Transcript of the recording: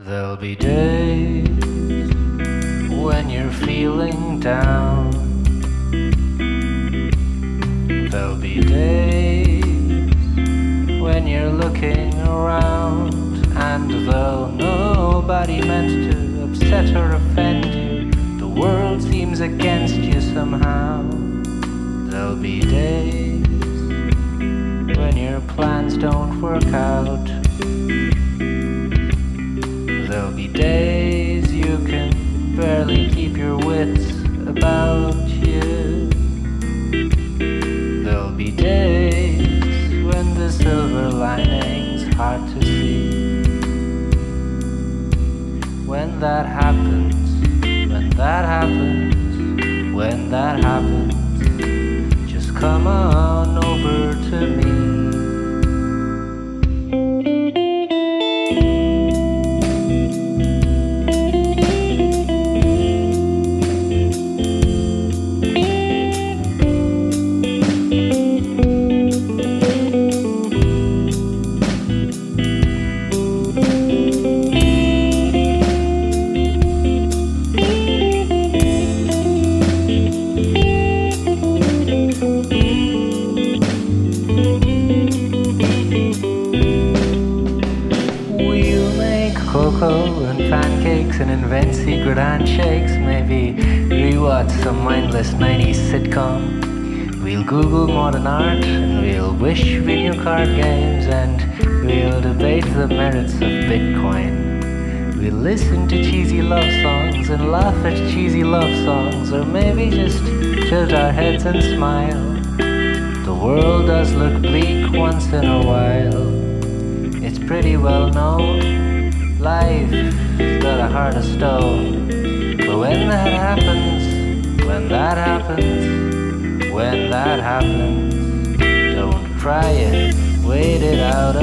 There'll be days when you're feeling down. There'll be days when you're looking around, and though nobody meant to upset or offend you, the world seems against you somehow. There'll be days when your plans don't work out. Days you can barely keep your wits about you. There'll be days when the silver lining's hard to see. When that happens, when that happens, when that happens, just come on over to me. And pancakes and invent secret handshakes. Maybe rewatch some mindless 90s sitcom. We'll Google modern art and we'll wish video card games and we'll debate the merits of Bitcoin. We'll listen to cheesy love songs and laugh at cheesy love songs, or maybe just tilt our heads and smile. The world does look bleak once in a while. It's pretty well known. Life has got a heart of stone. But when that happens, when that happens, when that happens, don't cry it, wait it out.